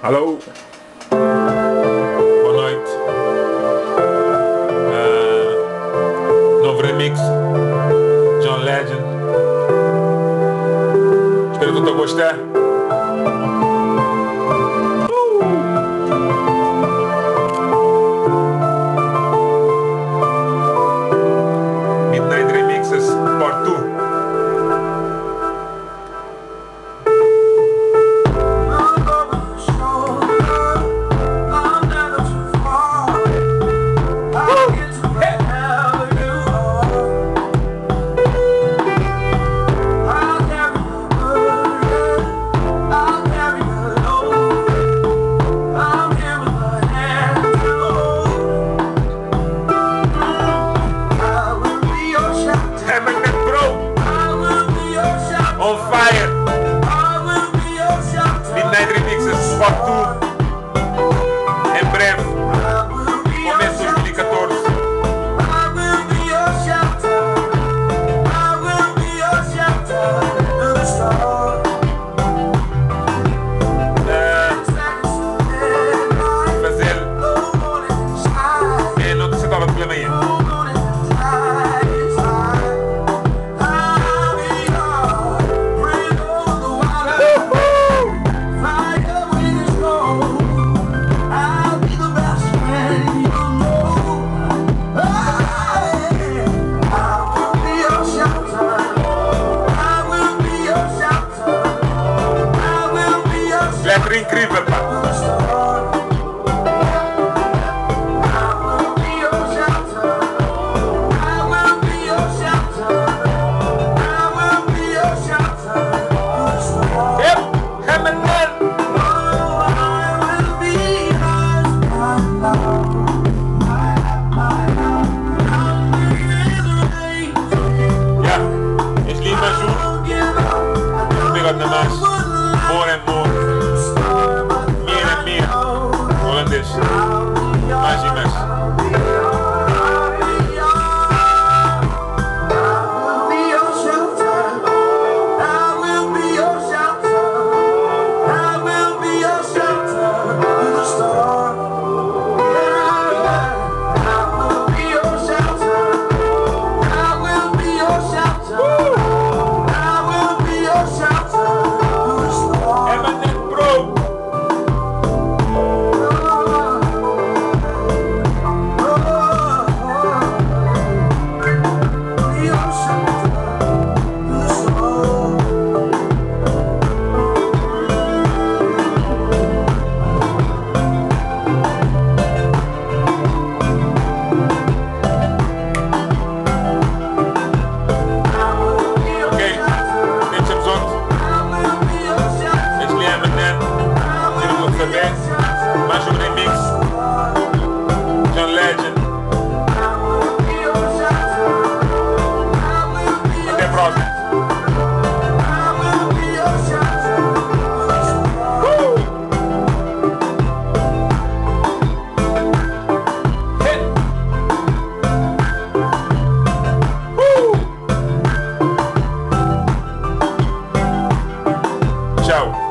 Alô? Boa noite. Uh, novo remix. John Legend. Espero que tu goste. partout. incrível, pá. Tchau.